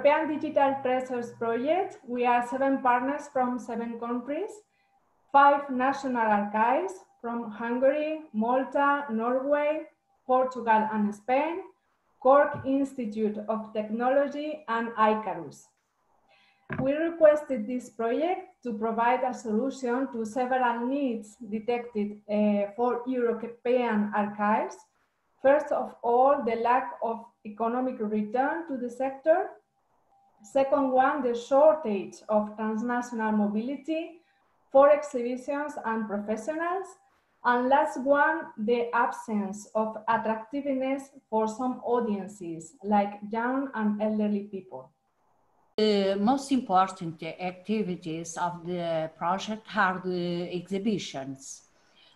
European Digital Treasures project, we are seven partners from seven countries, five national archives from Hungary, Malta, Norway, Portugal, and Spain, Cork Institute of Technology, and ICARUS. We requested this project to provide a solution to several needs detected uh, for European archives. First of all, the lack of economic return to the sector. Second one, the shortage of transnational mobility for exhibitions and professionals. And last one, the absence of attractiveness for some audiences like young and elderly people. The most important activities of the project are the exhibitions,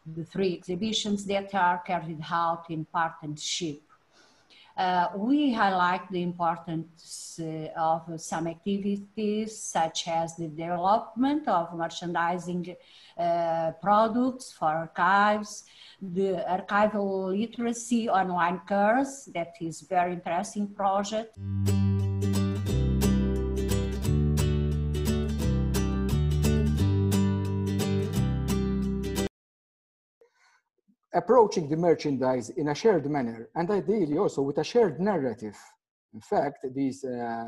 the three exhibitions that are carried out in partnership. Uh, we highlight the importance uh, of some activities such as the development of merchandising uh, products for archives, the archival literacy online course that is very interesting project. Approaching the merchandise in a shared manner and ideally also with a shared narrative. In fact, these uh,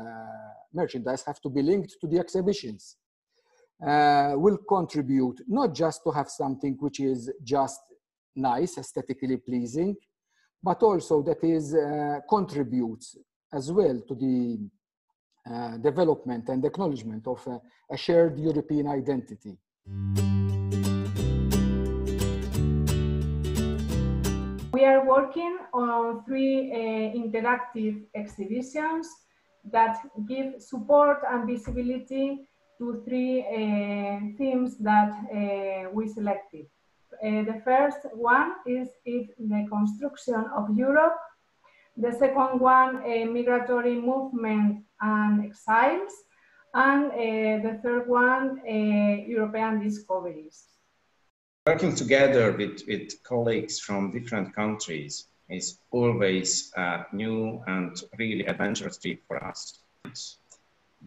merchandise have to be linked to the exhibitions, uh, will contribute not just to have something which is just nice, aesthetically pleasing, but also that is uh, contributes as well to the uh, development and acknowledgement of a shared European identity. We are working on three uh, interactive exhibitions that give support and visibility to three uh, themes that uh, we selected. Uh, the first one is, the construction of Europe. The second one, migratory movement and exiles. And uh, the third one, uh, European discoveries. Working together with, with colleagues from different countries is always a new and really adventurous trip for us.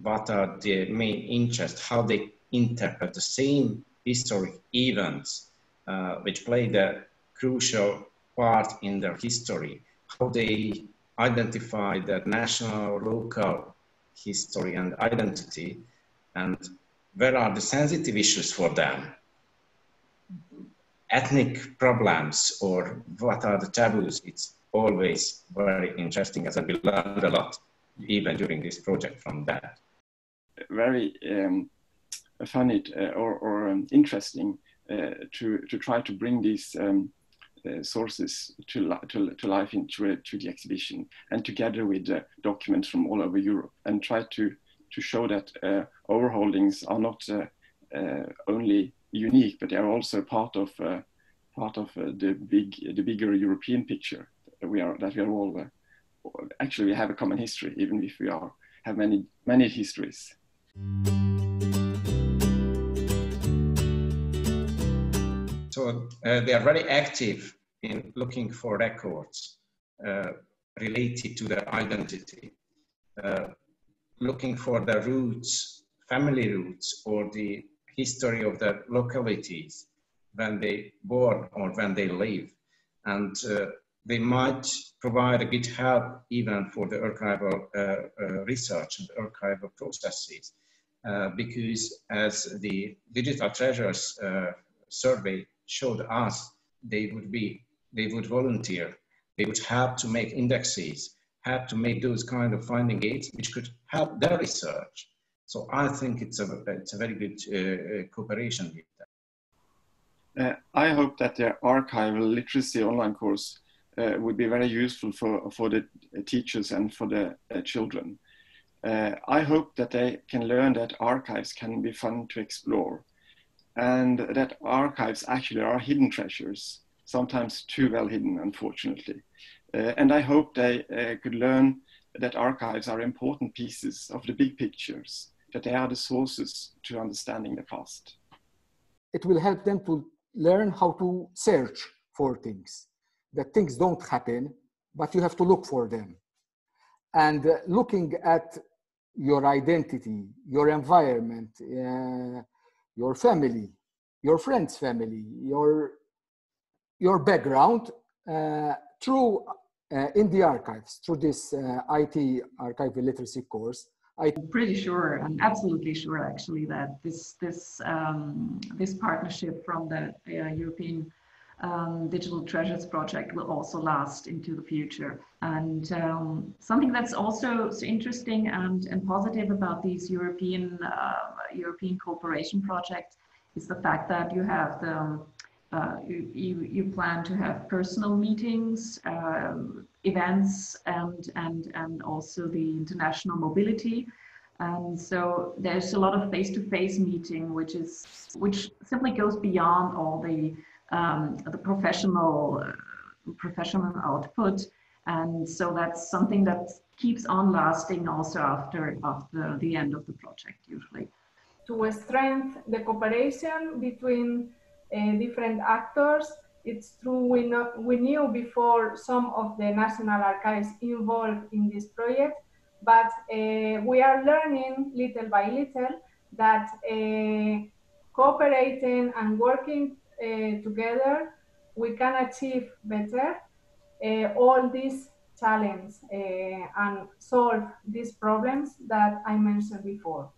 What are the main interests, how they interpret the same historic events uh, which played a crucial part in their history, how they identify the national, local history and identity, and where are the sensitive issues for them ethnic problems or what are the taboos, it's always very interesting as I've learned a lot even during this project from that. Very um, funny uh, or, or um, interesting uh, to, to try to bring these um, uh, sources to, to, to life into to the exhibition and together with documents from all over Europe and try to, to show that uh, our are not uh, uh, only unique, but they are also part of uh, part of uh, the big the bigger European picture. We are that we are all uh, actually we have a common history, even if we are have many many histories. So uh, they are very active in looking for records uh, related to their identity, uh, looking for the roots, family roots, or the history of the localities when they born or when they live. And uh, they might provide a good help even for the archival uh, uh, research and archival processes. Uh, because as the digital treasures uh, survey showed us, they would be, they would volunteer, they would help to make indexes, help to make those kind of finding aids, which could help their research. So I think it's a, it's a very good uh, cooperation with them. Uh, I hope that the archival literacy online course uh, would be very useful for, for the teachers and for the uh, children. Uh, I hope that they can learn that archives can be fun to explore and that archives actually are hidden treasures, sometimes too well hidden, unfortunately. Uh, and I hope they uh, could learn that archives are important pieces of the big pictures that they are the sources to understanding the past. It will help them to learn how to search for things, that things don't happen, but you have to look for them. And uh, looking at your identity, your environment, uh, your family, your friend's family, your, your background uh, through uh, in the archives, through this uh, IT archival literacy course. I'm pretty sure, I'm absolutely sure actually that this, this, um, this partnership from the uh, European um, Digital Treasures project will also last into the future. And um, something that's also so interesting and, and positive about these European, uh, European cooperation projects is the fact that you have the, uh, you, you, plan to have personal meetings, uh, events, and, and, and also the international mobility. And so there's a lot of face-to-face -face meeting, which is which simply goes beyond all the um, the professional uh, professional output. And so that's something that keeps on lasting also after, after the end of the project usually. To strengthen the cooperation between uh, different actors, it's true we, know, we knew before some of the national archives involved in this project, but uh, we are learning little by little that uh, cooperating and working uh, together, we can achieve better uh, all these challenges uh, and solve these problems that I mentioned before.